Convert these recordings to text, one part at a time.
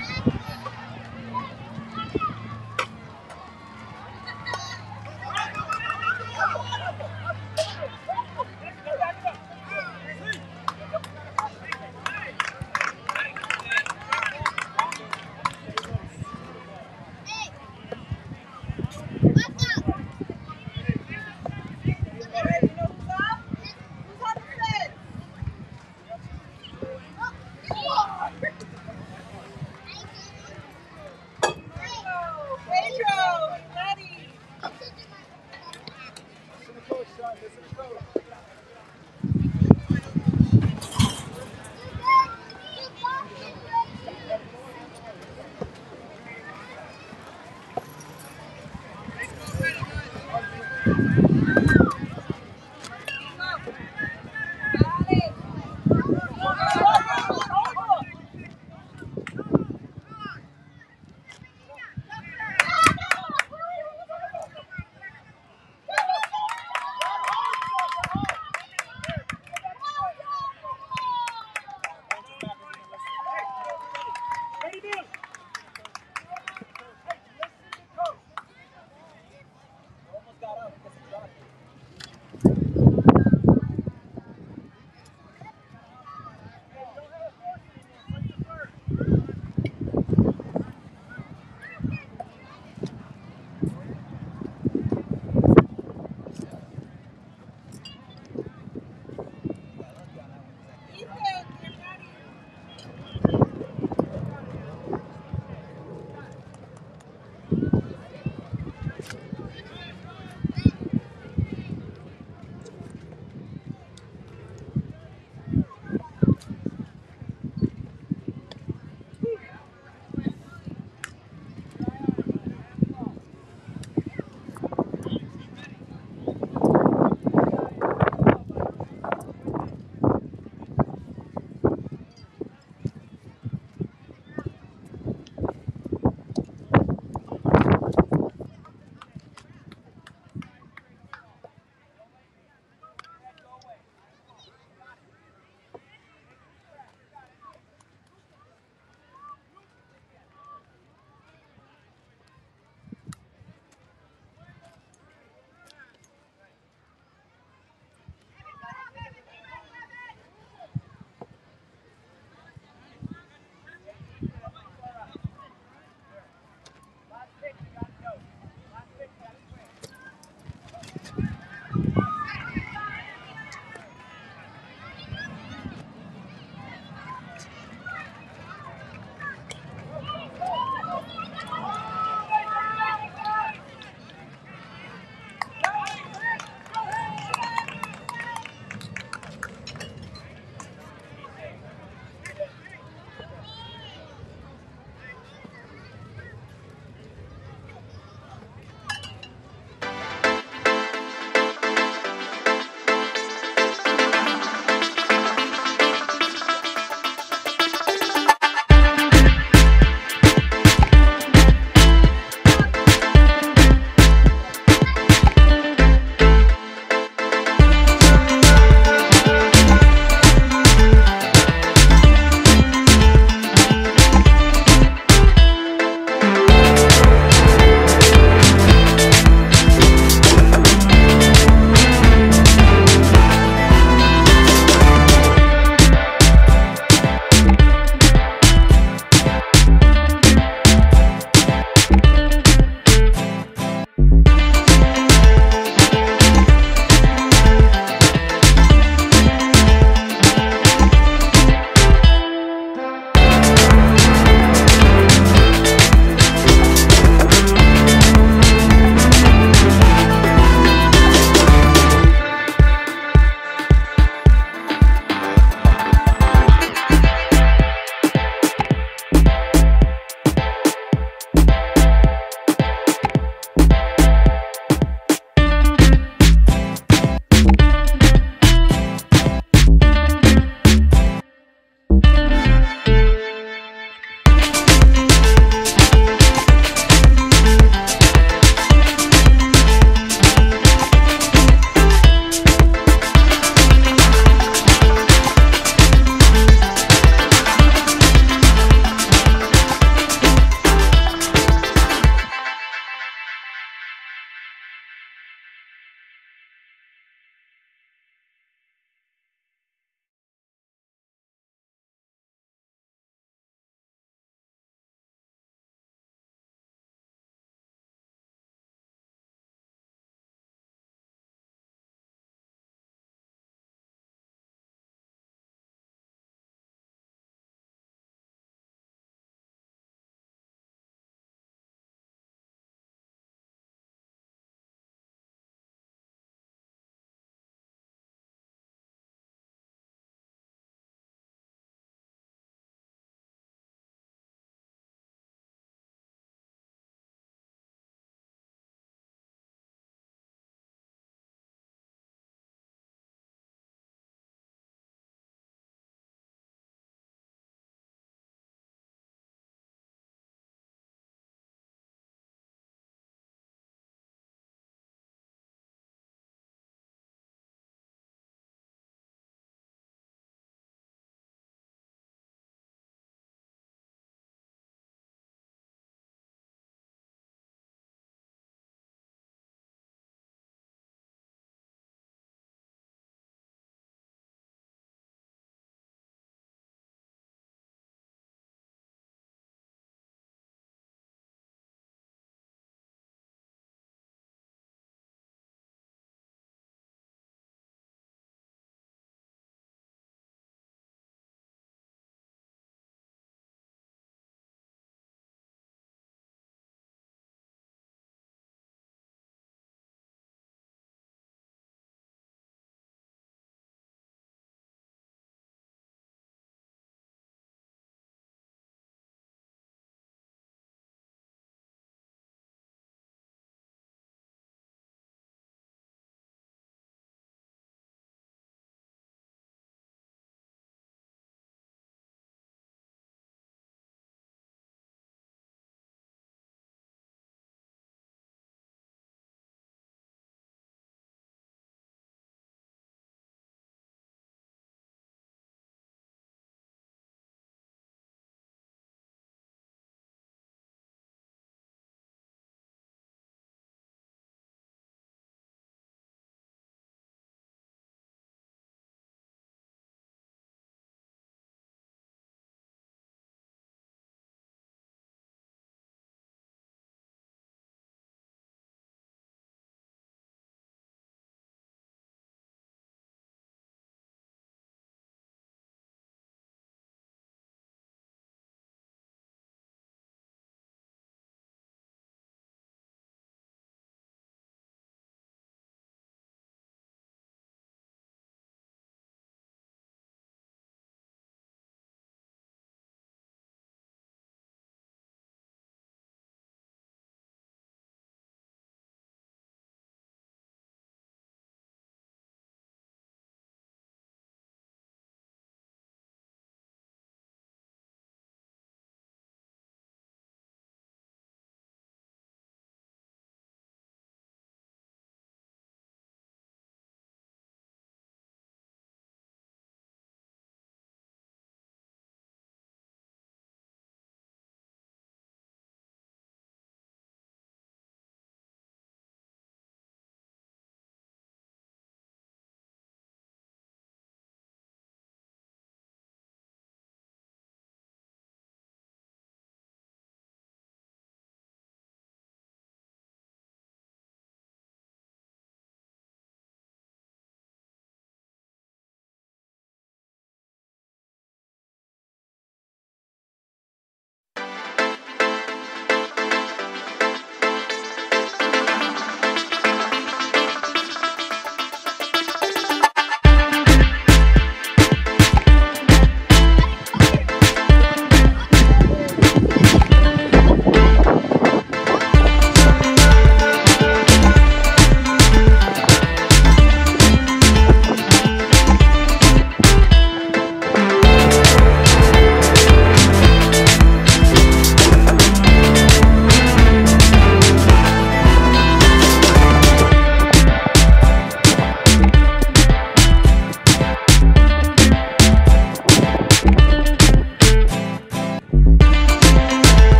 Peace.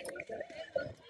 ハハハハ。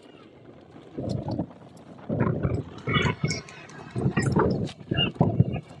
山頂にあるのは、山頂の渓谷です。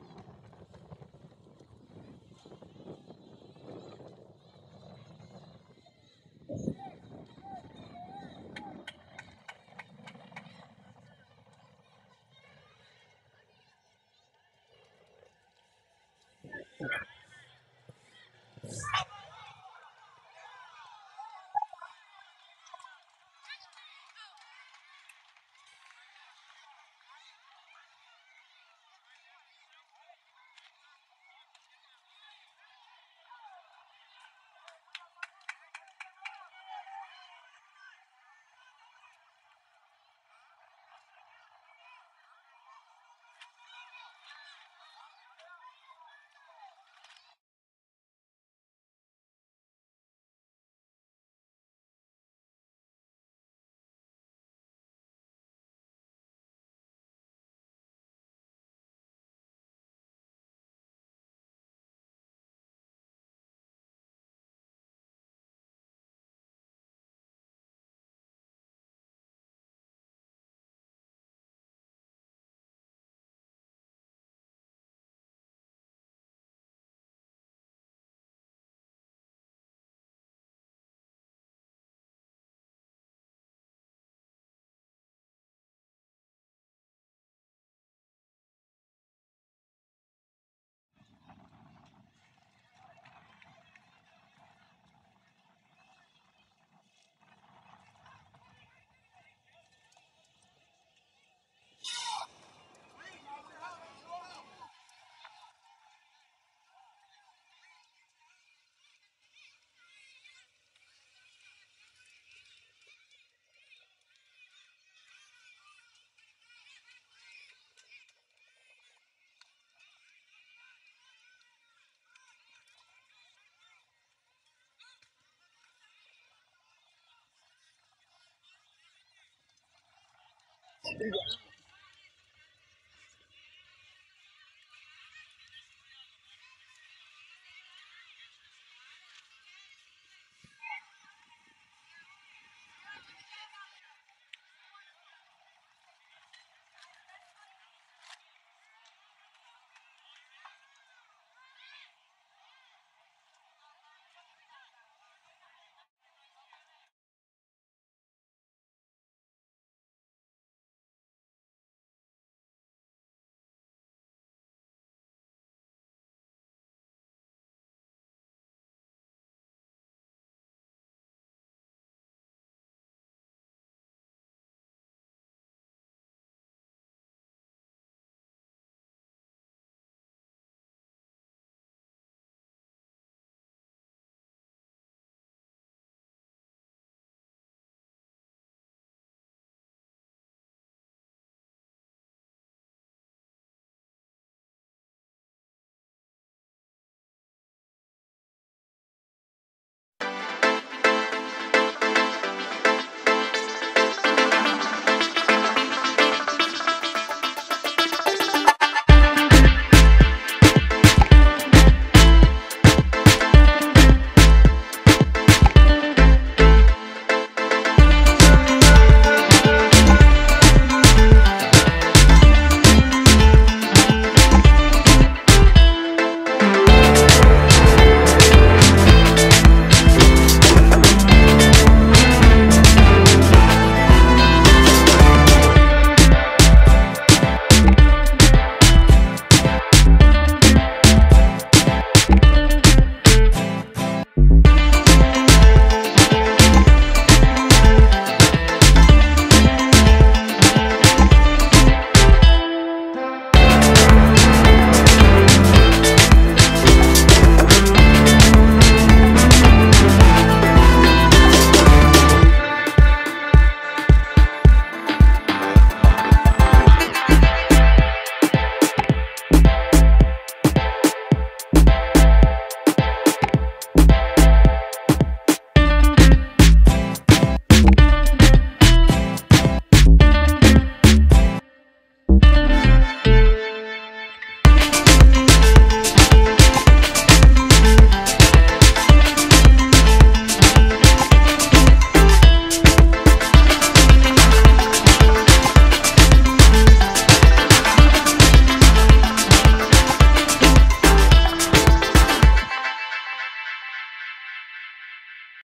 Yeah.